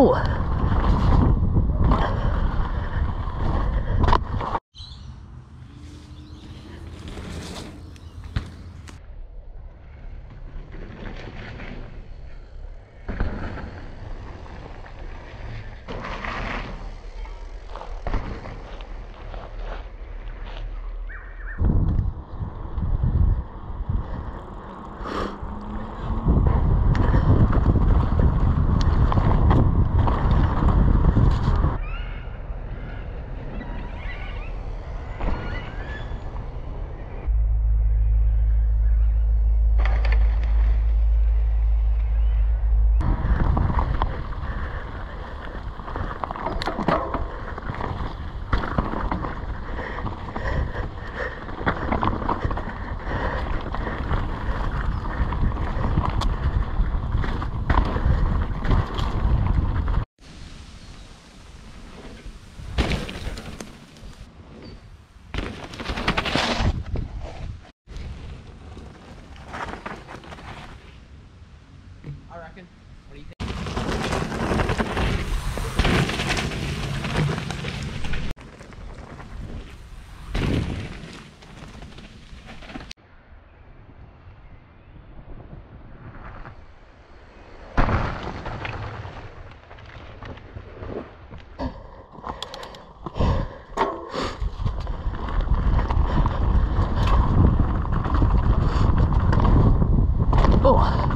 Oh, I reckon. What do you think? Oh.